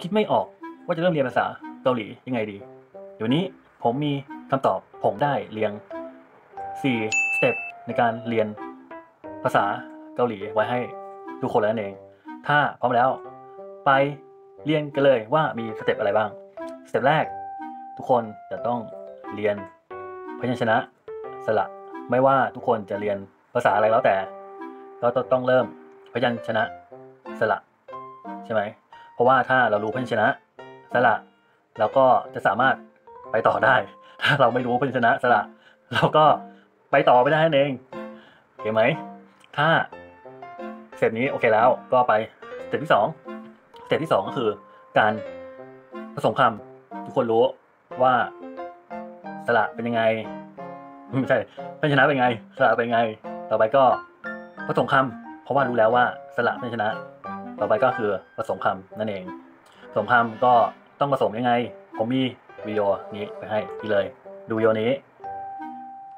คิดไม่ออกว่าจะเริ่มเรียนภาษาเกาหลียังไงดี เดี๋ยวนี้ผมมีคำตอบผมได้เรียง 4 step ในการเรียนภาษาเกาหลีไว้ให้ทุกคนแล้วนั่นเอง ถ้าพร้อมแล้ว ไปเรียนกันเลยว่ามี step อะไรบ้าง step แรก ทุกคนจะต้องเรียนพยัญชนะสระไม่ว่าทุกคนจะเรียนภาษาอะไรแล้วแต่ ก็ต้องเริ่มพยัญชนะสระใช่ไหม เพราะว่าถ้าเรารู้พยัญชนะสระเราก็จะสามารถไปต่อได้ ถ้าเราไม่รู้พยัญชนะสระเราก็ไปต่อไม่ได้นั่นเองโอเคไหม ถ้า step นี้โอเคแล้วก็ไป step ที่สอง step ที่สองก็คือการผสมคำทุกคนรู้ว่าสระเป็นยังไงไม่ใช่พยัญชนะเป็นไงสระเป็นไง ต่อไปก็ผสมคำเพราะว่ารู้แล้วว่าสระพยัญชนะ ต่อไปก็คือผสมคำนั่นเอง ผสมคำก็ต้องผสมยังไง ผมมีวิดีโอนี้ไปให้พี่เลย ดูวิดีโอนี้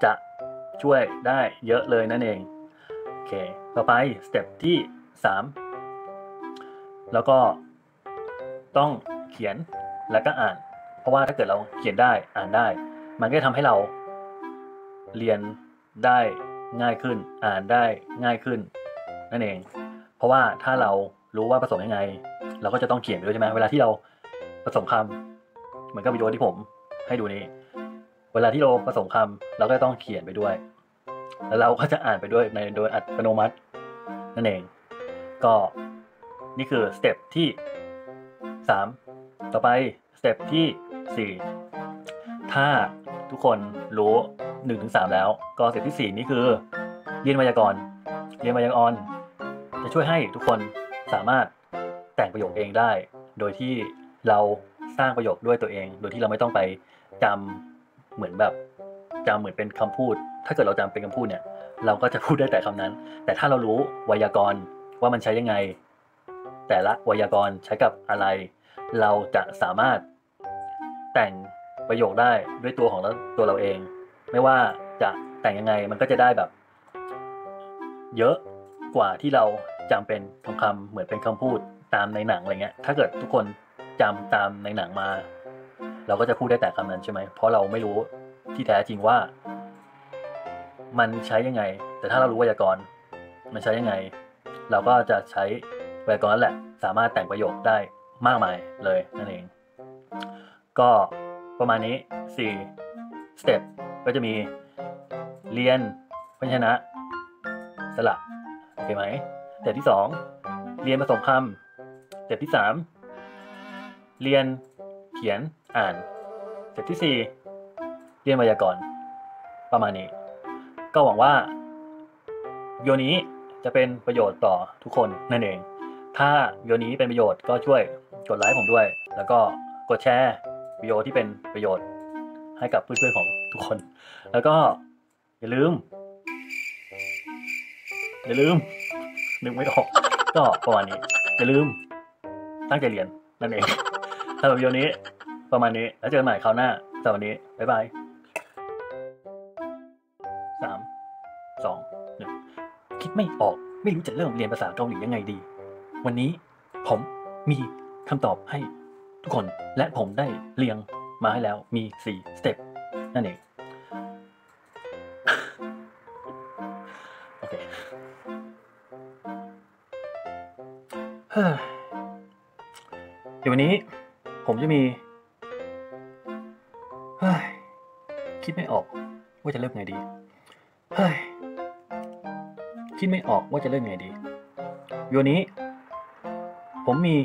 จะช่วยได้เยอะเลยนั่นเอง โอเค ต่อไปสเต็ปที่ 3 แล้วก็ต้องเขียนแล้วก็อ่าน เพราะว่าถ้าเกิดเราเขียนได้อ่านได้ มันก็จะทำให้เราเรียนได้ง่ายขึ้น อ่านได้ง่ายขึ้น นั่นเอง เพราะว่าถ้าเรา รู้ว่าผสมยังไง เราก็จะต้องเขียนไปด้วยใช่ไหมเวลาที่เราผสมคำเหมือนกับวิดีโอที่ผมให้ดูนี้ เวลาที่เราผสมคำเราก็ต้องเขียนไปด้วย แล้วเราก็จะอ่านไปด้วยในโดยอัตโนมัตินั่นเอง ก็นี่คือ step ที่ 3 ต่อไป step ที่ 4 ถ้าทุกคนรู้ 1-3 แล้ว ก็ step ที่ 4 นี่คือเรียนไวยากรณ์เรียนไวยากรณ์จะช่วยให้ทุกคน สามารถแต่งประโยคเองได้ โดยที่เราสร้างประโยคด้วยตัวเอง โดยที่เราไม่ต้องไปจำเหมือนแบบจำเหมือนเป็นคำพูด ถ้าเกิดเราจำเป็นคำพูดเนี่ย เราก็จะพูดได้แต่คำนั้น แต่ถ้าเรารู้ไวยากรณ์ว่ามันใช้ยังไง แต่ละไวยากรณ์ใช้กับอะไร เราจะสามารถแต่งประโยคได้ด้วยตัวของเราตัวเราเอง ไม่ว่าจะแต่งยังไงมันก็จะได้แบบ เยอะกว่าที่เรา จำเป็นคำคำๆเหมือนเป็นคำพูดตามในหนังอะไรเงี้ย ถ้าเกิดทุกคนจำตามในหนังมา เราก็จะพูดได้แต่คำนั้นใช่ไหม เพราะเราไม่รู้ที่แท้จริงว่า มันใช้ยังไง แต่ถ้าเรารู้ไวยากรณ์มันใช้ยังไง เราก็จะใช้ไวยากรณ์นั่นแหละ สามารถแต่งประโยคได้มากมายเลยนั่นเอง ก็ประมาณนี้4สเต็ปก็จะมีเรียนพยัญชนะ สระโอเคไหม เต็ปที่สองเรียนผสมคstep ที่สามเรียนเขียนอ่าน step ที่สี่เรียนไวยากรณ์ประมาณนี้ ก็หวังว่าวิดีโอนี้จะเป็นประโยชน์ต่อทุกคนนั่นเอง ถ้าวิดีโอนี้เป็นประโยชน์ก็ช่วยกดไลค์ผมด้วย แล้วก็กดแชร์วิดีโอที่เป็นประโยชน์ให้กับเพื่อนๆของทุกคน แล้วก็อย่าลืม อย่าลืม นึกไม่ออก ก็ประมาณนี้อย่าลืม ตั้งใจเรียนนั่นเองสำหรับวิดีโอนี้ ประมาณนี้ แล้วเจอกันใหม่คราวหน้าสำหรับวันนี้ บ๊ายบายสามสองหนึ่งคิดไม่ออก ไม่รู้จะเริ่มเรียนภาษาเกาหลียังไงดี วันนี้ผมมีคำตอบให้ทุกคนและผมได้เรียงมาให้แล้วมีสี่สเต็ปนั่นเอง เดี๋ยววันนี้ ผมจะมีเฮ้ยคิดไม่ออกว่าจะเริ่มไงดีเฮ้ยคิดไม่ออกว่าจะเริ่มไงดีวันนี้ ผมมี